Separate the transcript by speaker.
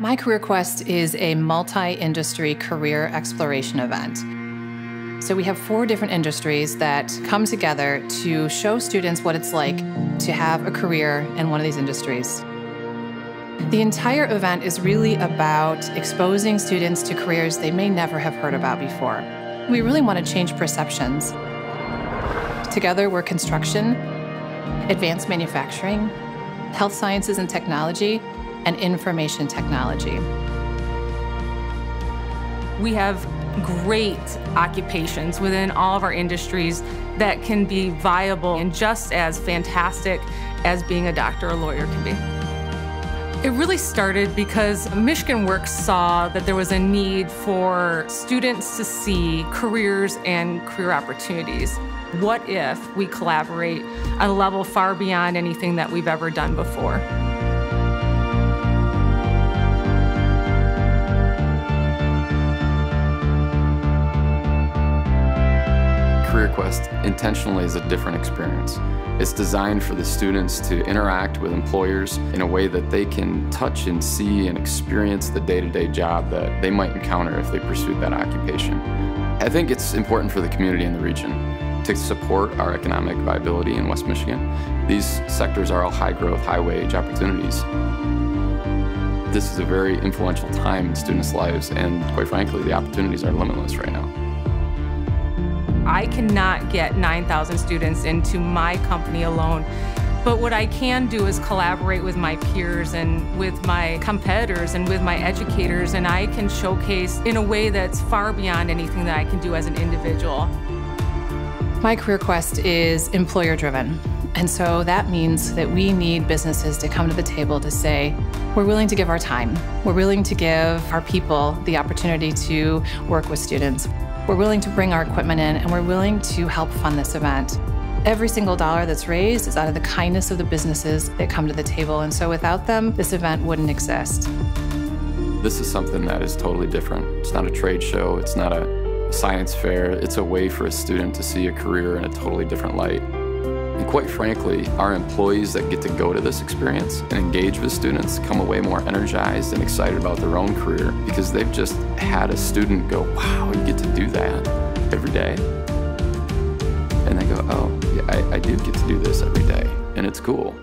Speaker 1: MiCareerQuest is a multi industry career exploration event. So, we have four different industries that come together to show students what it's like to have a career in one of these industries. The entire event is really about exposing students to careers they may never have heard about before. We really want to change perceptions. Together, we're construction, advanced manufacturing, health sciences and technology, and information technology.
Speaker 2: We have great occupations within all of our industries that can be viable and just as fantastic as being a doctor or lawyer can be. It really started because Michigan Works saw that there was a need for students to see careers and career opportunities. What if we collaborate on a level far beyond anything that we've ever done before?
Speaker 3: Career Quest intentionally is a different experience. It's designed for the students to interact with employers in a way that they can touch and see and experience the day-to-day -day job that they might encounter if they pursued that occupation. I think it's important for the community in the region to support our economic viability in West Michigan. These sectors are all high growth, high wage opportunities. This is a very influential time in students' lives and quite frankly, the opportunities are limitless right now.
Speaker 2: I cannot get 9,000 students into my company alone. But what I can do is collaborate with my peers and with my competitors and with my educators, and I can showcase in a way that's far beyond anything that I can do as an individual.
Speaker 1: MiCareerQuest is employer driven. And so that means that we need businesses to come to the table to say, we're willing to give our time. We're willing to give our people the opportunity to work with students. We're willing to bring our equipment in and we're willing to help fund this event. Every single dollar that's raised is out of the kindness of the businesses that come to the table. And so without them, this event wouldn't exist.
Speaker 3: This is something that is totally different. It's not a trade show, it's not a science fair. It's a way for a student to see a career in a totally different light. Quite frankly, our employees that get to go to this experience and engage with students come away more energized and excited about their own career because they've just had a student go, wow, you get to do that every day. And they go, oh, yeah, I, I do get to do this every day, and it's cool.